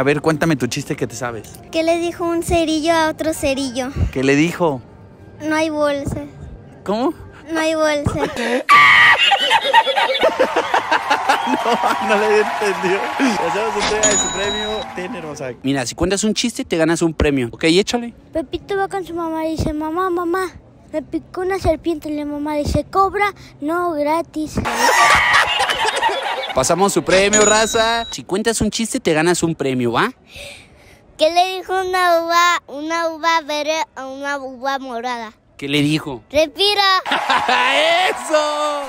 A ver, cuéntame tu chiste que te sabes. ¿Qué le dijo un cerillo a otro cerillo? ¿Qué le dijo? No hay bolsa. ¿Cómo? No hay bolsa. no, no le entendió. Hacemos entrega de su premio. Ten, hermosa. Mira, si cuentas un chiste, te ganas un premio. Ok, échale. Pepito va con su mamá y dice, mamá, mamá, me picó una serpiente. Y la mamá dice, cobra, no, gratis. Pasamos su premio, raza. Si cuentas un chiste, te ganas un premio, ¿va? ¿Qué le dijo una uva, una uva verde a una uva morada? ¿Qué le dijo? Respira. ¡Eso!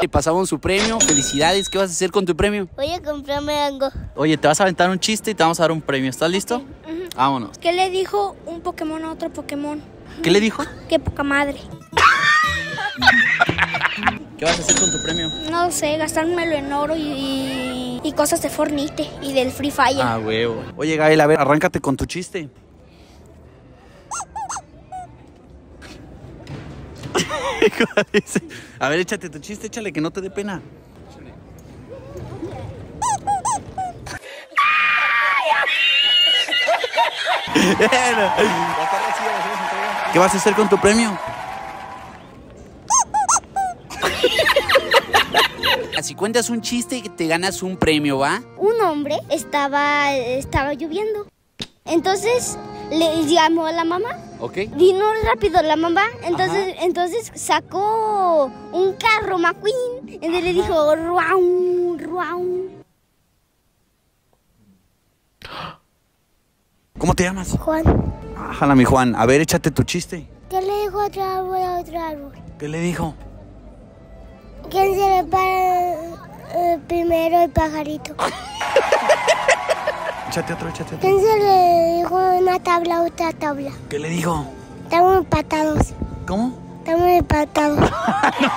Te pasamos su premio. Felicidades. ¿Qué vas a hacer con tu premio? Voy a comprarme algo. Oye, te vas a aventar un chiste y te vamos a dar un premio. ¿Estás listo? Vámonos. ¿Qué le dijo un Pokémon a otro Pokémon? ¿Qué le dijo? Qué poca madre. ¿Qué vas a hacer con tu premio? No sé, gastármelo en oro y, y cosas de Fornite y del Free Fire. Ah, huevo. Oye, Gael, a ver, arráncate con tu chiste. A ver, échate tu chiste, échale, que no te dé pena. ¿Qué vas a hacer con tu premio? Si cuentas un chiste, te ganas un premio, ¿va? Un hombre estaba, estaba lloviendo. Entonces le llamó a la mamá. ¿Ok? Vino rápido la mamá, entonces, entonces sacó un carro McQueen. Entonces le dijo, ruau, ruau. ¿Cómo te llamas? Juan, Ájala, mi Juan. A ver, échate tu chiste. ¿qué le dijo otro árbol a otro árbol? ¿Qué le dijo? ¿Quién se le para eh, primero el pajarito? Échate otro, échate otro. ¿Quién se le dijo una tabla a otra tabla? ¿Qué le dijo? Estamos empatados, ¿Cómo? estamos empatados. no,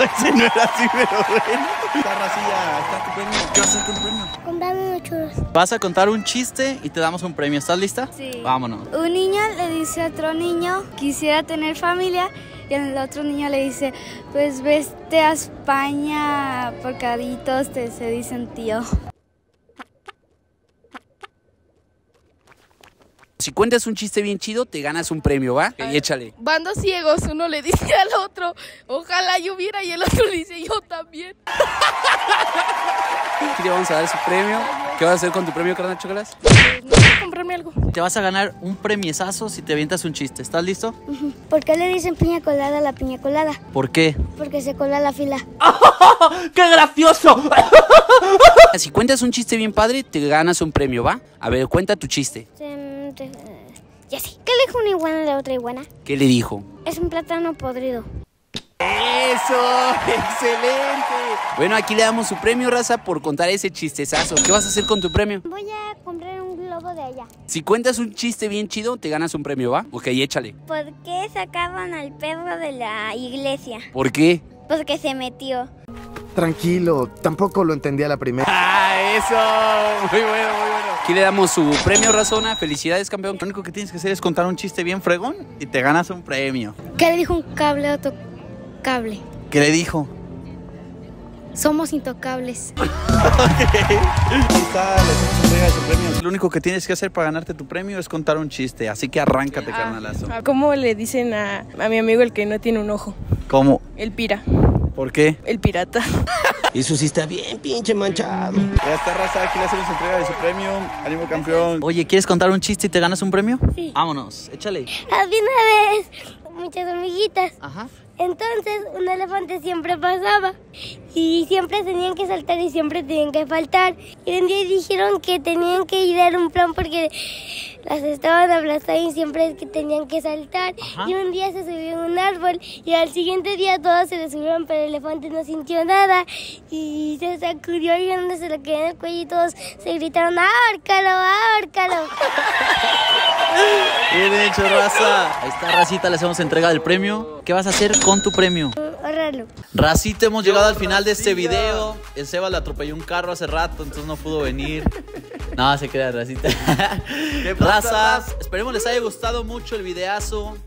ese no era así, pero bueno. Está racilla, está tu premio. ¿Qué vas a hacer con tu premio? Comprame unos churros. Vas a contar un chiste y te damos un premio. ¿Estás lista? Sí. Vámonos. Un niño le dice a otro niño, quisiera tener familia, y el otro niño le dice, pues vete a España, porque ahí todos te, se dicen tío. Si cuentas un chiste bien chido, te ganas un premio, ¿va? Y échale. Van dos ciegos, uno le dice al otro, ojalá yo viera, y el otro le dice, yo también. Aquí le vamos a dar su premio. ¿Qué vas a hacer con tu premio, carnal Chocolas? No sé, comprarme algo. Te vas a ganar un premiesazo si te avientas un chiste. ¿Estás listo? ¿Por qué le dicen piña colada a la piña colada? ¿Por qué? Porque se cola la fila. ¡Qué gracioso! si cuentas un chiste bien padre, te ganas un premio, ¿va? A ver, cuenta tu chiste. Ya sé. ¿Qué le dijo una iguana a la otra iguana? ¿Qué le dijo? Es un plátano podrido. ¡Eso! ¡Excelente! Bueno, aquí le damos su premio, raza, por contar ese chistezazo. ¿Qué vas a hacer con tu premio? Voy a comprar un globo de allá. Si cuentas un chiste bien chido, te ganas un premio, ¿va? Ok, échale. ¿Por qué sacaban al perro de la iglesia? ¿Por qué? Porque se metió. Tranquilo, tampoco lo entendí a la primera. ¡Ah, eso! Muy bueno, muy bueno. Aquí le damos su premio, Razona. Felicidades, campeón. Lo único que tienes que hacer es contar un chiste bien fregón y te ganas un premio. ¿Qué le dijo un cable a otro cable? ¿Qué le dijo? Somos intocables. Aquí está, le hacemos entrega de su premio. Lo único que tienes que hacer para ganarte tu premio es contar un chiste. Así que arráncate, carnalazo. Ah, ¿Cómo le dicen a, a mi amigo el que no tiene un ojo? ¿Cómo? El pira, ¿Por qué? el pirata. Eso sí está bien, pinche manchado. Ya está, raza. Aquí le hacemos entrega de su premio. Ánimo, campeón. Oye, ¿quieres contar un chiste y te ganas un premio? Sí. Vámonos, échale. Había una vez muchas hormiguitas. Ajá. Entonces un elefante siempre pasaba y siempre tenían que saltar y siempre tenían que faltar. Y un día dijeron que tenían que ir a dar un plan porque las estaban aplastando y siempre que tenían que saltar. Ajá. Y un día se subió en un árbol y al siguiente día todos se le subieron pero el elefante no sintió nada y se sacudió y donde se le quedó en el cuello y todos se gritaron ¡ahórcalo, ahórcalo! Bien hecho, raza. Ahí está, racita. Le hacemos entrega del premio. ¿Qué vas a hacer con tu premio? Ahórralo. Racita, hemos llegado al final de este video. El Seba le atropelló un carro hace rato, entonces no pudo venir. No, se queda Racita. Razas, esperemos les haya gustado mucho el videazo.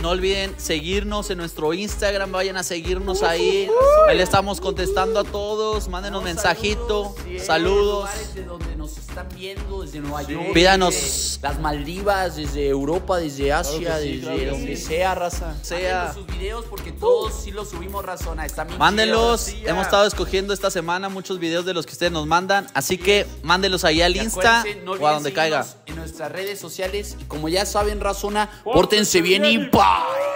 No olviden seguirnos en nuestro Instagram, vayan a seguirnos ahí. Ahí le estamos contestando a todos, mándenos mensajito, saludos. Están viendo desde Nueva York. Pídanos. desde las Maldivas, desde Europa, desde Asia, sí, desde claro donde sí. sea, raza. Sea. Sus videos porque todos sí los subimos, razona. Están bien Mándenlos. Hemos estado escogiendo esta semana muchos videos de los que ustedes nos mandan. Así que mándenlos ahí al Y Insta no o a donde caiga. En nuestras redes sociales. Y como ya saben, razona, pórtense bien y bye.